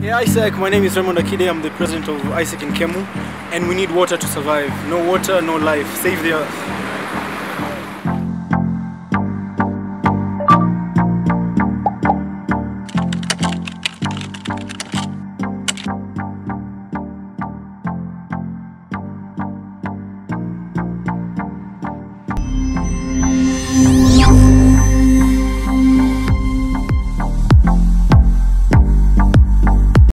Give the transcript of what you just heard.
Hey AIESEC, my name is Raymond Akide. I'm the president of AIESEC in KeMU, and we need water to survive. No water, no life. Save the earth.